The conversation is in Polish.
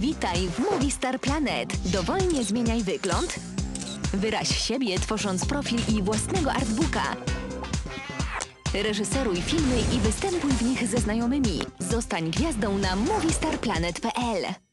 Witaj w Movie Star Planet. Dowolnie zmieniaj wygląd. Wyraź siebie, tworząc profil i własnego artbooka. Reżyseruj filmy i występuj w nich ze znajomymi. Zostań gwiazdą na moviestarplanet.pl